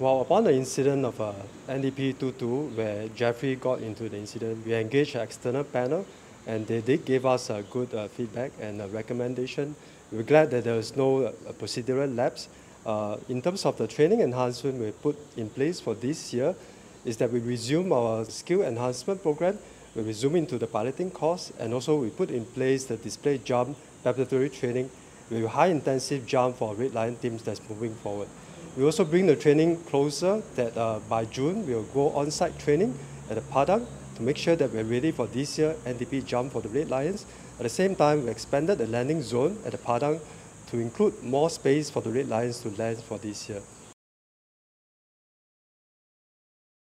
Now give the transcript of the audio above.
Well, upon the incident of uh, NDP 22, where Jeffrey got into the incident, we engaged an external panel and they did give us a good uh, feedback and a recommendation. We're glad that there was no uh, procedural lapse. Uh, in terms of the training enhancement we put in place for this year, is that we resume our skill enhancement program, we resume into the piloting course, and also we put in place the display jump preparatory training with high intensive jump for Red Lion teams that's moving forward. We also bring the training closer that uh, by June we'll go on-site training at the Padang to make sure that we're ready for this year NDP jump for the Red Lions. At the same time, we expanded the landing zone at the Padang to include more space for the Red Lions to land for this year.